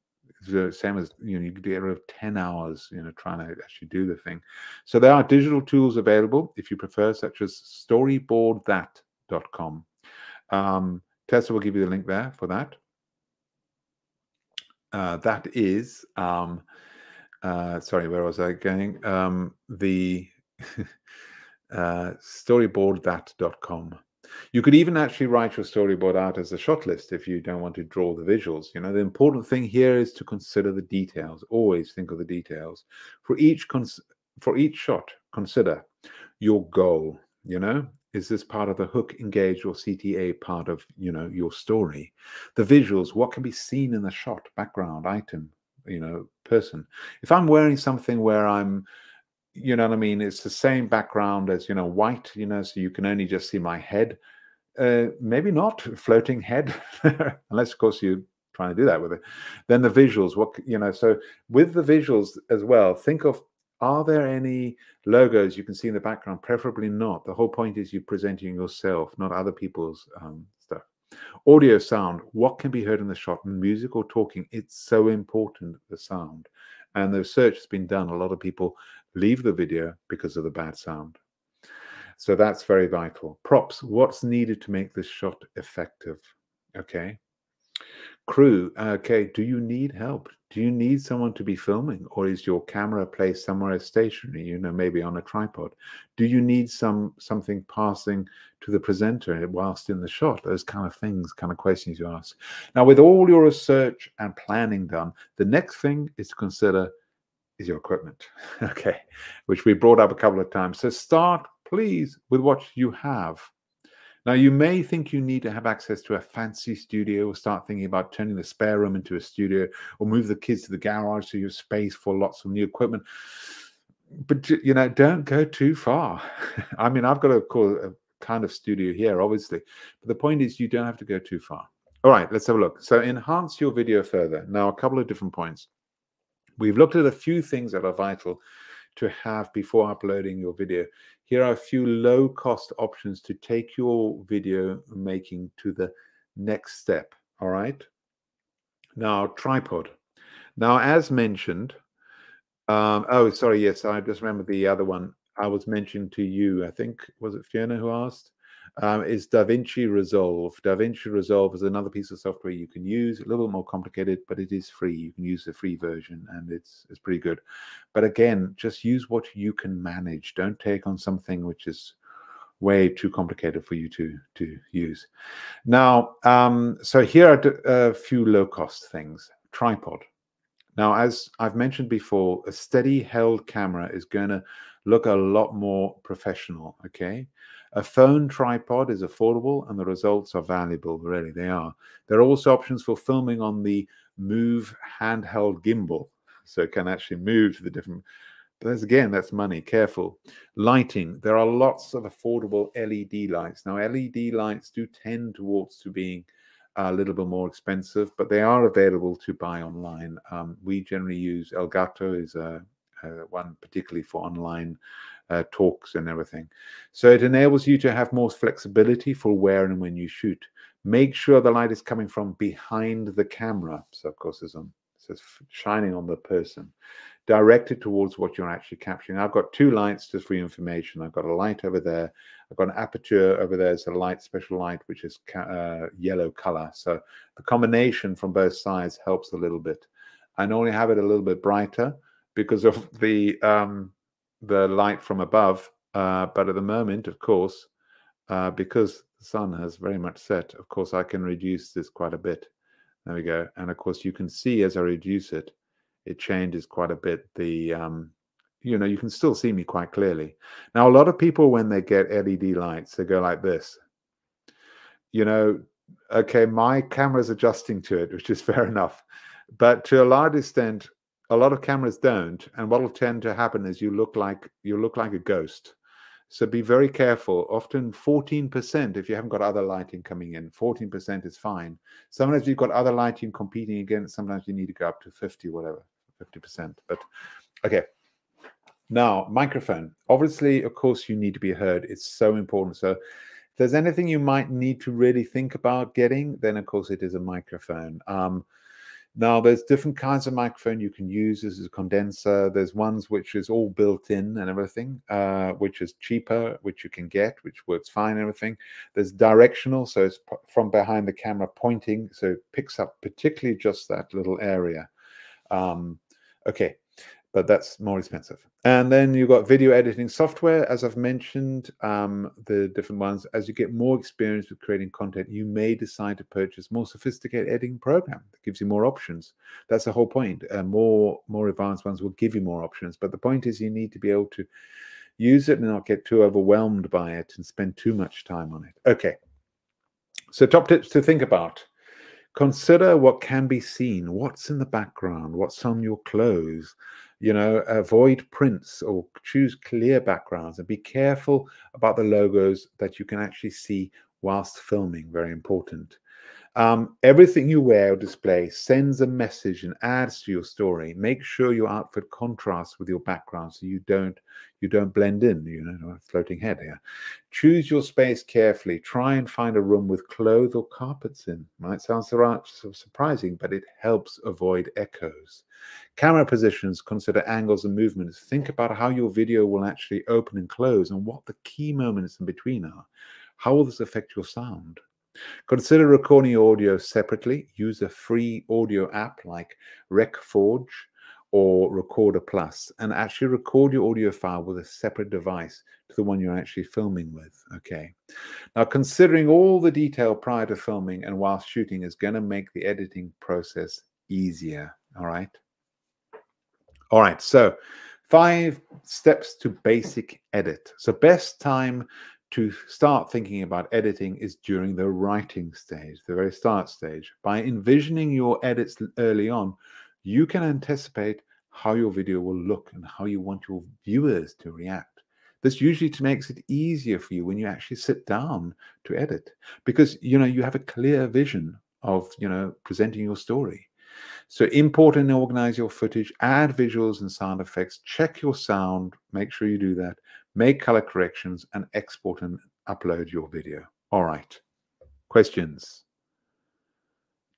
Speaker 1: is the same as you know you could get rid of 10 hours you know trying to actually do the thing so there are digital tools available if you prefer such as storyboardthat.com um, tessa will give you the link there for that uh, that is um, uh, sorry, where was I going? Um, the uh, storyboardthat.com. You could even actually write your storyboard out as a shot list if you don't want to draw the visuals. You know, the important thing here is to consider the details. Always think of the details. For each cons- for each shot, consider your goal. You know, is this part of the hook, engage, or CTA part of you know your story? The visuals, what can be seen in the shot, background, item, you know person. If i'm wearing something where i'm you know what i mean? It's the same background as you know white you know so you can only just see my head. Uh maybe not floating head unless of course you're trying to do that with it. Then the visuals what you know so with the visuals as well think of are there any logos you can see in the background? Preferably not. The whole point is you're presenting yourself not other people's um, Audio sound, what can be heard in the shot, music or talking, it's so important, the sound. And the research has been done. A lot of people leave the video because of the bad sound. So that's very vital. Props, what's needed to make this shot effective? Okay. Crew, uh, okay, do you need help? Do you need someone to be filming or is your camera placed somewhere stationary, you know, maybe on a tripod? Do you need some something passing to the presenter whilst in the shot? Those kind of things, kind of questions you ask. Now, with all your research and planning done, the next thing is to consider is your equipment, okay, which we brought up a couple of times. So start, please, with what you have Now, you may think you need to have access to a fancy studio or start thinking about turning the spare room into a studio or move the kids to the garage so you have space for lots of new equipment. But, you know, don't go too far. I mean, I've got a, a kind of studio here, obviously. But the point is, you don't have to go too far. All right, let's have a look. So enhance your video further. Now, a couple of different points. We've looked at a few things that are vital to have before uploading your video. Here are a few low cost options to take your video making to the next step. All right. Now, tripod. Now, as mentioned, um, oh, sorry. Yes, I just remember the other one I was mentioning to you. I think, was it Fiona who asked? Um, is DaVinci Resolve. DaVinci Resolve is another piece of software you can use. A little bit more complicated, but it is free. You can use the free version, and it's it's pretty good. But again, just use what you can manage. Don't take on something which is way too complicated for you to to use. Now, um, so here are a few low cost things. Tripod. Now, as I've mentioned before, a steady held camera is going to look a lot more professional. Okay. A phone tripod is affordable and the results are valuable, really, they are. There are also options for filming on the Move handheld gimbal, so it can actually move to the different. But that's, again, that's money. Careful. Lighting. There are lots of affordable LED lights. Now, LED lights do tend towards to being a little bit more expensive, but they are available to buy online. Um, we generally use Elgato is a, a one particularly for online uh, talks and everything. So it enables you to have more flexibility for where and when you shoot. Make sure the light is coming from behind the camera. So of course, it's on so it's shining on the person, directed towards what you're actually capturing. I've got two lights just for information. I've got a light over there. I've got an Aputure over there. It's a light, special light, which is uh, yellow color. So the combination from both sides helps a little bit. I normally have it a little bit brighter because of the um, the light from above. Uh, but at the moment, of course, uh, because the sun has very much set, of course, I can reduce this quite a bit. There we go. And of course, you can see as I reduce it, it changes quite a bit. The, um, you know, you can still see me quite clearly. Now, a lot of people, when they get LED lights, they go like this. You know, okay, my camera's adjusting to it, which is fair enough. But to a large extent, a lot of cameras don't and what will tend to happen is you look like you look like a ghost. So be very careful. Often 14% if you haven't got other lighting coming in 14% is fine. Sometimes you've got other lighting competing against sometimes you need to go up to 50 whatever 50% but okay. Now microphone. Obviously of course you need to be heard. It's so important. So if there's anything you might need to really think about getting then of course it is a microphone. Um, now, there's different kinds of microphone you can use. This is a condenser. There's ones which is all built in and everything, uh, which is cheaper, which you can get, which works fine everything. There's directional, so it's from behind the camera pointing, so it picks up particularly just that little area. Um, okay, but that's more expensive. And then you've got video editing software, as I've mentioned, um, the different ones. As you get more experience with creating content, you may decide to purchase more sophisticated editing program that gives you more options. That's the whole point. Uh, more more advanced ones will give you more options, but the point is you need to be able to use it and not get too overwhelmed by it and spend too much time on it. Okay. So top tips to think about. Consider what can be seen, what's in the background, what's on your clothes, you know avoid prints or choose clear backgrounds and be careful about the logos that you can actually see whilst filming very important um, everything you wear or display sends a message and adds to your story. Make sure your outfit contrasts with your background so you don't you don't blend in. You know, floating head here. Choose your space carefully. Try and find a room with clothes or carpets in. Might sound surprising, but it helps avoid echoes. Camera positions, consider angles and movements. Think about how your video will actually open and close and what the key moments in between are. How will this affect your sound? Consider recording audio separately. Use a free audio app like RecForge or Recorder Plus and actually record your audio file with a separate device to the one you're actually filming with. Okay. Now, considering all the detail prior to filming and while shooting is going to make the editing process easier. All right. All right. So, five steps to basic edit. So, best time to start thinking about editing is during the writing stage, the very start stage. By envisioning your edits early on, you can anticipate how your video will look and how you want your viewers to react. This usually makes it easier for you when you actually sit down to edit because you know you have a clear vision of you know presenting your story. So import and organize your footage, add visuals and sound effects, check your sound, make sure you do that, make color corrections, and export and upload your video. All right. Questions?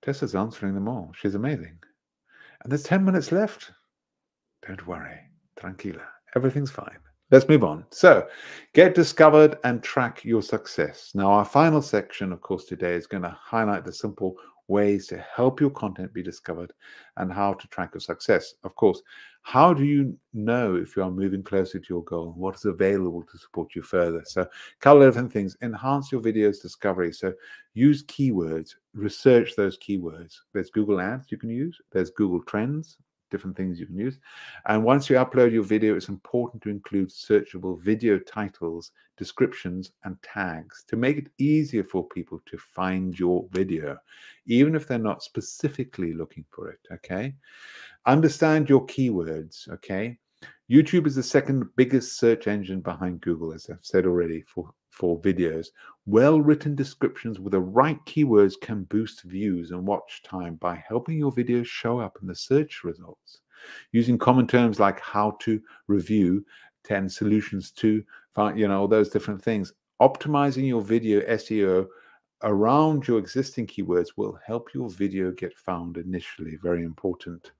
Speaker 1: Tessa's answering them all. She's amazing. And there's 10 minutes left. Don't worry. Tranquila. Everything's fine. Let's move on. So, get discovered and track your success. Now, our final section, of course, today is going to highlight the simple ways to help your content be discovered and how to track your success. Of course, how do you know if you are moving closer to your goal? What is available to support you further? So, a couple of different things. Enhance your video's discovery. So, use keywords, research those keywords. There's Google Ads you can use, there's Google Trends, different things you can use. And once you upload your video, it's important to include searchable video titles, descriptions, and tags to make it easier for people to find your video, even if they're not specifically looking for it. Okay. Understand your keywords. Okay. YouTube is the second biggest search engine behind Google, as I've said already, for, for videos. Well written descriptions with the right keywords can boost views and watch time by helping your videos show up in the search results. Using common terms like how to review, 10 solutions to, you know, all those different things. Optimizing your video SEO around your existing keywords will help your video get found initially. Very important.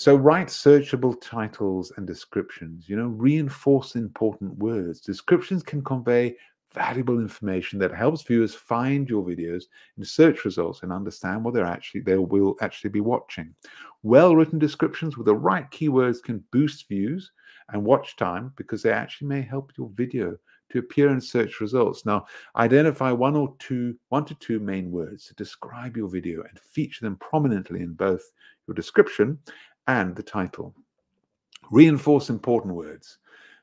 Speaker 1: So write searchable titles and descriptions, you know, reinforce important words. Descriptions can convey valuable information that helps viewers find your videos in search results and understand what they're actually they will actually be watching. Well-written descriptions with the right keywords can boost views and watch time because they actually may help your video to appear in search results. Now, identify one or two, one to two main words to describe your video and feature them prominently in both your description and the title. Reinforce important words.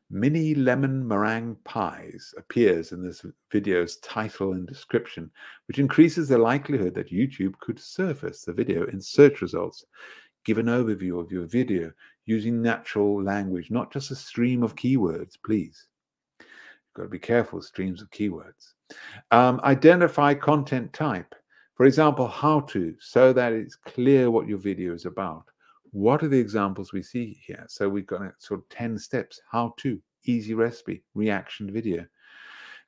Speaker 1: Mini lemon meringue pies appears in this video's title and description, which increases the likelihood that YouTube could surface the video in search results. Give an overview of your video using natural language, not just a stream of keywords, please. You've got to be careful, streams of keywords. Um, identify content type. For example, how to, so that it's clear what your video is about. What are the examples we see here? So we've got sort of 10 steps, how to, easy recipe, reaction video.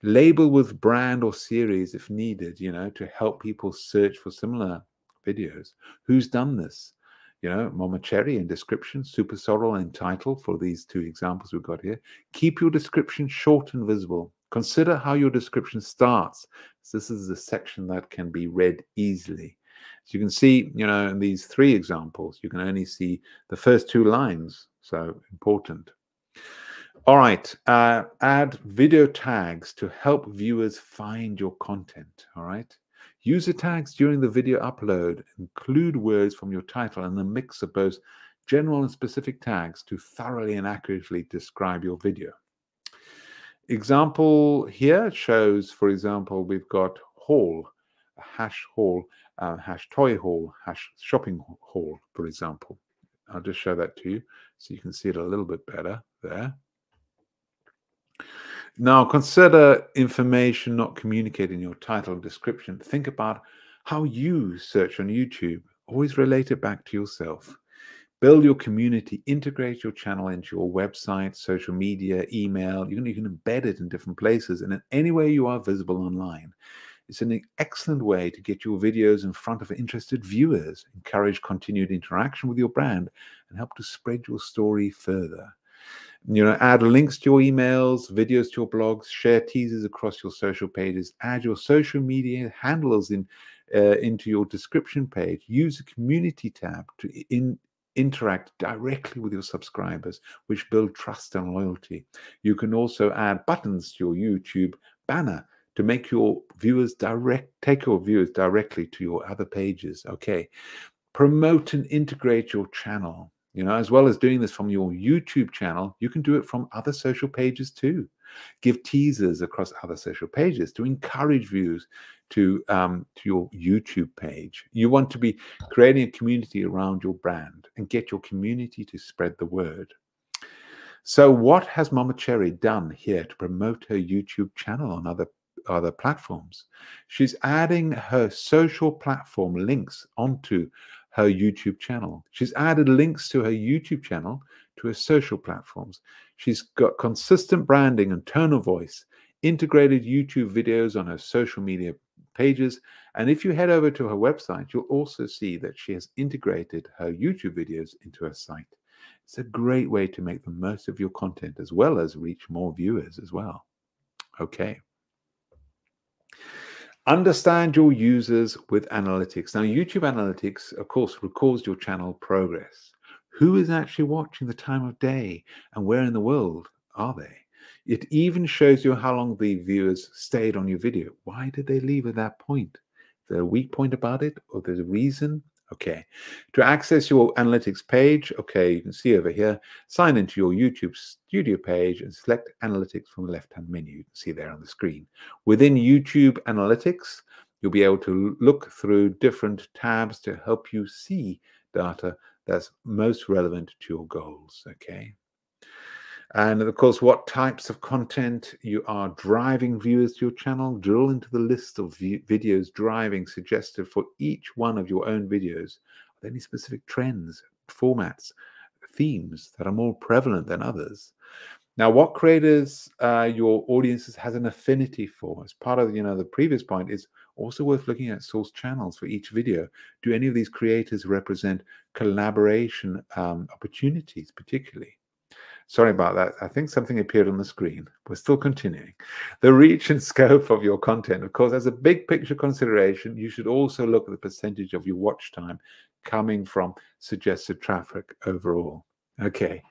Speaker 1: Label with brand or series if needed, you know, to help people search for similar videos. Who's done this? You know, Mama Cherry in description, Super Sorrel in title for these two examples we've got here. Keep your description short and visible. Consider how your description starts. This is the section that can be read easily. So you can see, you know, in these three examples, you can only see the first two lines. So important. All right, uh, add video tags to help viewers find your content. All right. User tags during the video upload include words from your title and a mix of both general and specific tags to thoroughly and accurately describe your video. Example here shows, for example, we've got haul, hash haul, uh, hash toy haul, hash shopping haul, for example. I'll just show that to you so you can see it a little bit better there. Now, consider information not communicated in your title or description. Think about how you search on YouTube. Always relate it back to yourself. Build your community, integrate your channel into your website, social media, email. You can, you can embed it in different places and in any way you are visible online. It's an excellent way to get your videos in front of interested viewers, encourage continued interaction with your brand, and help to spread your story further. You know, add links to your emails, videos to your blogs, share teasers across your social pages, add your social media handles in uh, into your description page. Use a community tab to in, interact directly with your subscribers, which build trust and loyalty. You can also add buttons to your YouTube banner to make your viewers direct take your viewers directly to your other pages okay promote and integrate your channel you know as well as doing this from your youtube channel you can do it from other social pages too Give teasers across other social pages to encourage views to, um, to your YouTube page. You want to be creating a community around your brand and get your community to spread the word. So, what has Mama Cherry done here to promote her YouTube channel on other other platforms? She's adding her social platform links onto her YouTube channel. She's added links to her YouTube channel to her social platforms. She's got consistent branding and tone of voice, integrated YouTube videos on her social media pages. And if you head over to her website, you'll also see that she has integrated her YouTube videos into her site. It's a great way to make the most of your content as well as reach more viewers as well. Okay. Understand your users with analytics. Now, YouTube Analytics, of course, records your channel progress. Who is actually watching the time of day and where in the world are they? It even shows you how long the viewers stayed on your video. Why did they leave at that point? Is there a weak point about it or there's a reason? Okay. To access your analytics page, okay, you can see over here, sign into your YouTube studio page and select analytics from the left-hand menu. You can see there on the screen. Within YouTube analytics, you'll be able to look through different tabs to help you see data that's most relevant to your goals, okay? And of course, what types of content you are driving viewers to your channel, drill into the list of videos driving suggested for each one of your own videos. Are there any specific trends, formats, themes that are more prevalent than others? Now, what creators uh, your audiences has an affinity for, as part of you know the previous point, is also worth looking at source channels for each video. Do any of these creators represent collaboration um, opportunities, particularly? Sorry about that. I think something appeared on the screen. We're still continuing. The reach and scope of your content, of course, as a big picture consideration, you should also look at the percentage of your watch time coming from suggested traffic overall. Okay.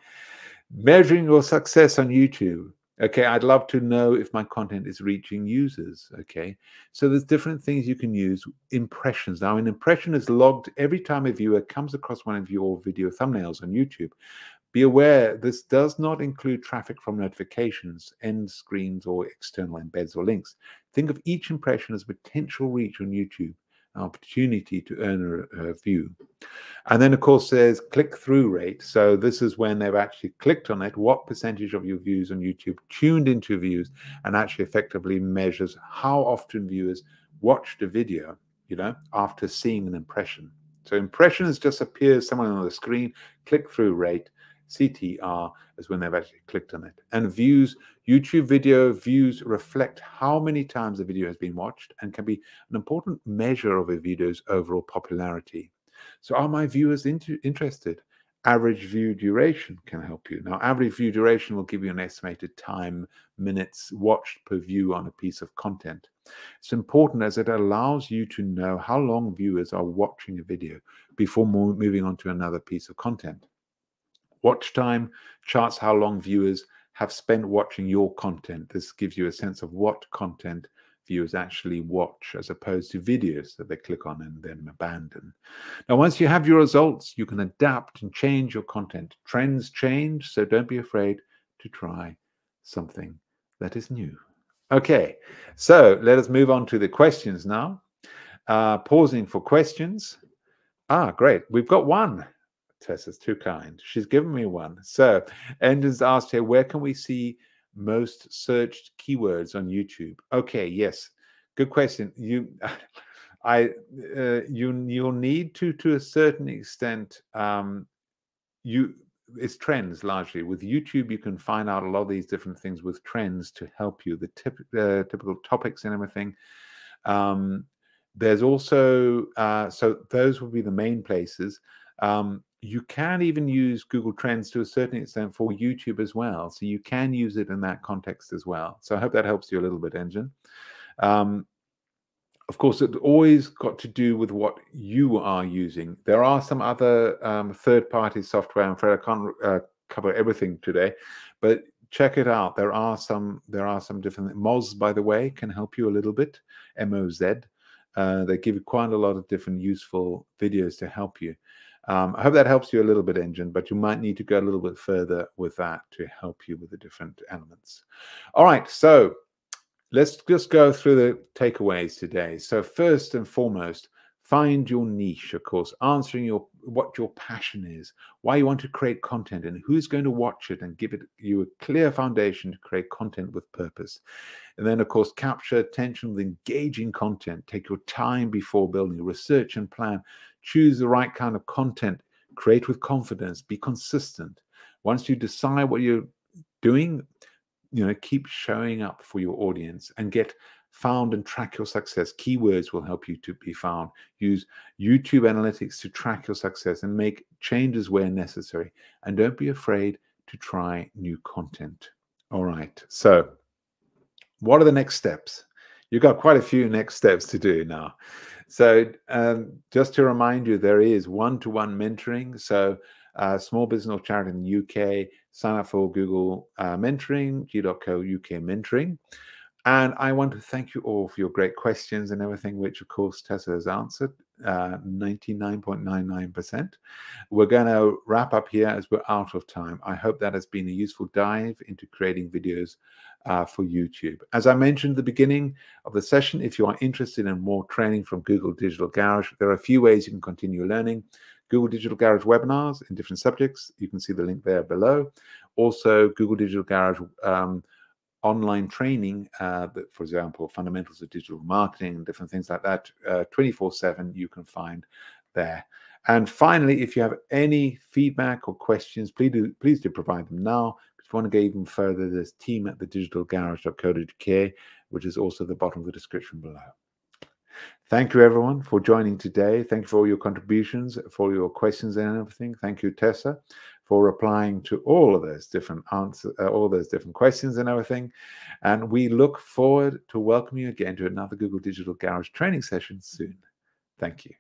Speaker 1: Measuring your success on YouTube. Okay, I'd love to know if my content is reaching users. Okay, so there's different things you can use. Impressions. Now, an impression is logged every time a viewer comes across one of your video thumbnails on YouTube. Be aware this does not include traffic from notifications, end screens, or external embeds or links. Think of each impression as potential reach on YouTube, an opportunity to earn a, a view. And then, of course, there's click through rate. So, this is when they've actually clicked on it, what percentage of your views on YouTube tuned into views, and actually effectively measures how often viewers watched a video, you know, after seeing an impression. So, impressions just appears somewhere on the screen, click through rate CTR is when they've actually clicked on it. And views, YouTube video views reflect how many times the video has been watched and can be an important measure of a video's overall popularity. So are my viewers into, interested? Average view duration can help you. Now, average view duration will give you an estimated time, minutes watched per view on a piece of content. It's important as it allows you to know how long viewers are watching a video before moving on to another piece of content. Watch time charts how long viewers have spent watching your content. This gives you a sense of what content viewers actually watch as opposed to videos that they click on and then abandon. Now, once you have your results, you can adapt and change your content. Trends change, so don't be afraid to try something that is new. Okay, so let us move on to the questions now. Uh, pausing for questions. Ah, great. We've got one. Tessa's too kind. She's given me one. So, Engin's asked here, where can we see most searched keywords on YouTube? Okay, yes, good question. You, I, uh, you, you'll need to, to a certain extent, um, you, it's trends largely. With YouTube, you can find out a lot of these different things with trends to help you. The tip, uh, typical topics and everything. Um, there's also uh, so those will be the main places. Um, you can even use Google Trends to a certain extent for YouTube as well. So you can use it in that context as well. So I hope that helps you a little bit, Engin. Um, of course, it always got to do with what you are using. There are some other um, third-party software. I'm afraid I can't uh, cover everything today, but check it out. There are some. There are some different. Moz, by the way, can help you a little bit. M O Z. Uh, they give you quite a lot of different useful videos to help you. Um, I hope that helps you a little bit, Engin, but you might need to go a little bit further with that to help you with the different elements. All right, so let's just go through the takeaways today. So first and foremost, find your niche of course answering your what your passion is why you want to create content and who's going to watch it and give it you a clear foundation to create content with purpose and then of course capture attention with engaging content take your time before building research and plan choose the right kind of content create with confidence be consistent once you decide what you're doing you know keep showing up for your audience and get found and track your success. Keywords will help you to be found. Use YouTube analytics to track your success and make changes where necessary. And don't be afraid to try new content. All right. So, what are the next steps? You've got quite a few next steps to do now. So, um, just to remind you, there is one to one mentoring. So, uh, small business or charity in the UK, sign up for Google uh, Mentoring, g.co UK Mentoring. And I want to thank you all for your great questions and everything, which of course Tessa has answered 99.99%. Uh, we're going to wrap up here as we're out of time. I hope that has been a useful dive into creating videos uh, for YouTube. As I mentioned at the beginning of the session, if you are interested in more training from Google Digital Garage, there are a few ways you can continue learning. Google Digital Garage webinars in different subjects. You can see the link there below. Also, Google Digital Garage um, online training, uh, for example, fundamentals of digital marketing, different things like that, uh, 24 7, you can find there. And finally, if you have any feedback or questions, please do, please do provide them now. If you want to go even further, there's team at the digitalgarage.co.uk, which is also at the bottom of the description below. Thank you, everyone, for joining today. Thank you for all your contributions, for your questions and everything. Thank you, Tessa, for replying to all of those different answers, uh, all those different questions and everything. And we look forward to welcoming you again to another Google Digital Garage training session soon. Thank you.